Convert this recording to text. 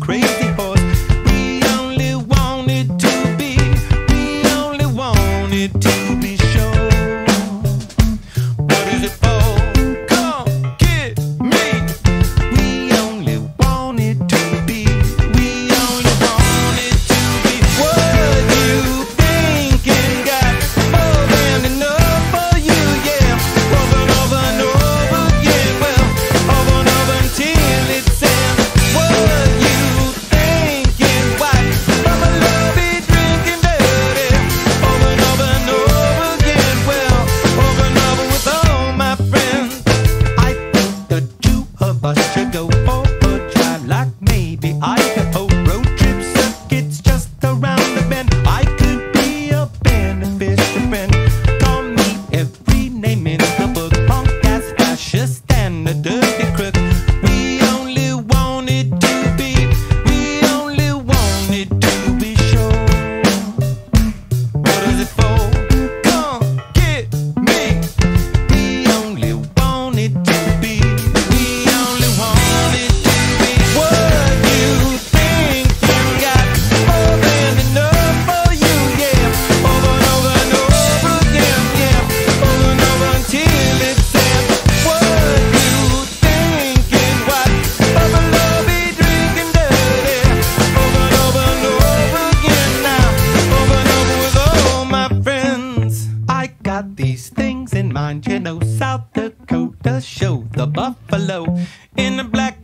crazy got these things in mind. You know, South Dakota show the buffalo in the black